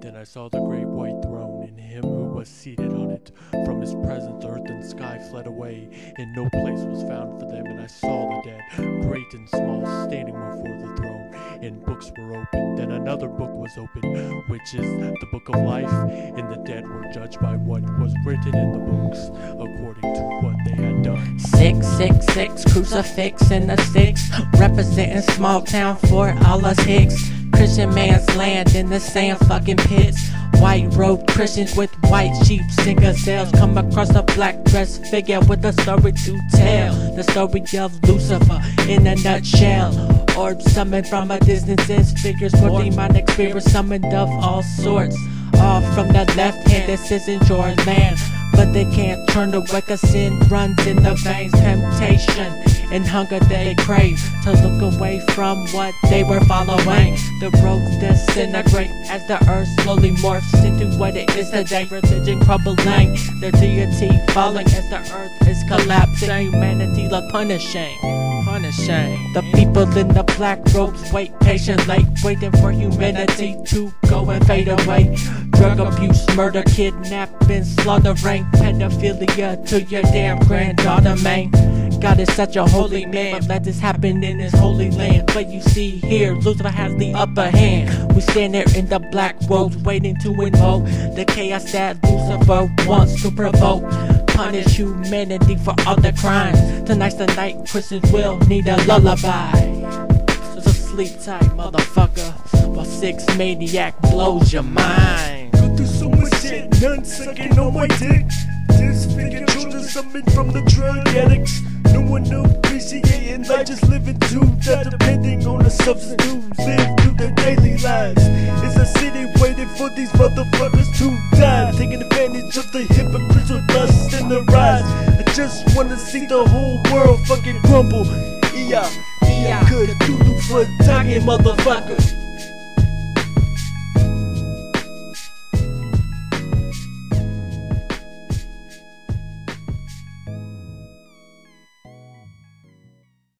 Then I saw the great white throne and him who was seated on it. From his presence, earth and sky fled away, and no place was found for them. And I saw the dead, great and small, standing before the throne, and books were opened. Then another book was opened, which is the book of life, and the dead were judged by what was written in the books, according to what they had done. Six, six, six, crucifix and the six, representing small town for all us hicks. Christian man's land in the sand fucking pits. White robe Christians with white sheep and gazelles come across a black dressed figure with a story to tell. The story of Lucifer in a nutshell. Orb summoned from a distance, figures for demonic spirits summoned of all sorts. All from the left hand, this isn't your land. But they can't turn the wicked sin runs in the veins. Temptation and hunger they crave to look away from what they were following. The roads disintegrate as the earth slowly morphs into what it is today. Religion crumbling, their deity falling as the earth is collapsing. Humanity look punishing. Punishing. The people in the black robes wait patiently, waiting for humanity to go and fade away. Drug abuse, murder, kidnapping, slaughtering, pedophilia to your damn granddaughter, man. God is such a holy man, but let this happen in his holy land. But you see here, Lucifer has the upper hand. We stand there in the black robes, waiting to invoke the chaos that Lucifer wants to provoke. Punish humanity for all the crimes. Tonight's the night, Christians will need a lullaby. So sleep tight, motherfucker, while six maniac blows your mind. None sucking on my dick. Disfigured children summoned from the drug addicts. No one appreciating life, just living too die, depending on the substance use. Live through their daily lives. It's a city waiting for these motherfuckers to die. Taking advantage of the hypocrites with lust in their eyes. I just wanna see the whole world fucking crumble. Yeah, yeah, good Cthulhu for dying motherfucker.